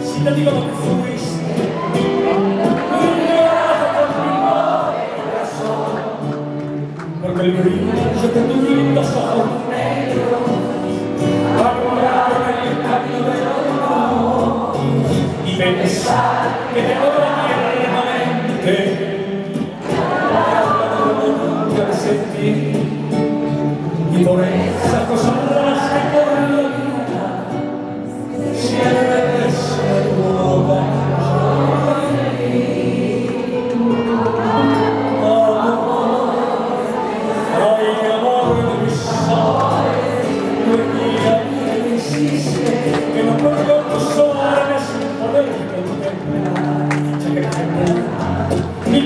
si dedicano per fruisti per quel grigio che tu indosso nero a guardare il cammino dell'uomo di pensare che te lo veramente di purezza così.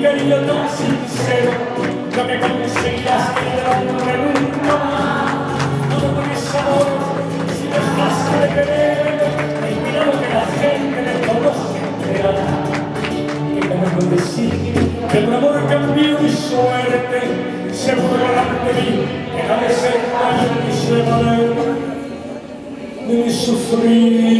mi tan sincero, no me conseguirás quedarme nunca más. No por mis amores, si no dejaste de querer, y mirado que la gente me conoce, que como decir que tu amor cambió mi suerte, se burlarán de mí, que no me sepan ni se valen, ni sufrir.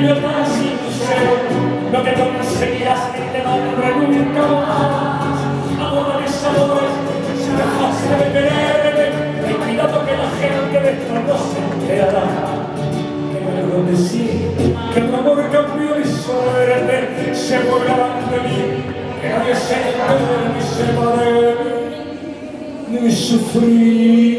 fíjate, mi cariño tan sincero, lo que conseguías que te nombre nunca más, amor de mis amores, si dejaste de quererme, y cuidado que la gente de esto no se enterará que me lo decir, que tu amor cambió mi suerte, se burlarán de mí, que nadie se entere ni sepa de, de mi sufrir.